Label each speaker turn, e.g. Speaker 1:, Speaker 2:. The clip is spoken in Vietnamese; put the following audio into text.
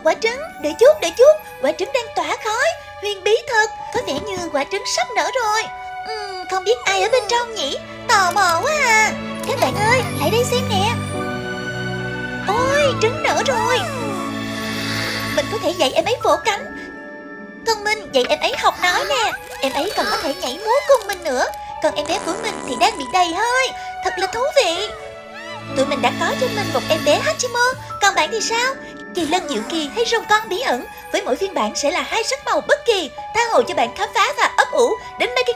Speaker 1: một quả trứng. Đợi chút, đợi chút. Quả trứng đang tỏa khói. Huyền bí thật Có vẻ như quả trứng sắp nở rồi. Uhm, Không biết ai ở bên trong nhỉ? Tò mò quá à. Các bạn ơi, lại đây xem nè. Ôi, trứng nở rồi. Mình có thể dạy em ấy vỗ cánh. Còn mình dạy em ấy học nói nè. Em ấy còn có thể nhảy múa cùng mình nữa. Còn em bé của mình thì đang bị đầy hơi. Thật là thú vị. Tụi mình đã có cho mình một em bé Hachimo. Còn bạn thì sao? Kỳ lân diệu kỳ hay rồng con bí ẩn? Với mỗi phiên bản sẽ là hai sắc màu bất kỳ, Tha hồ cho bạn khám phá và ấp ủ Đến mấy cái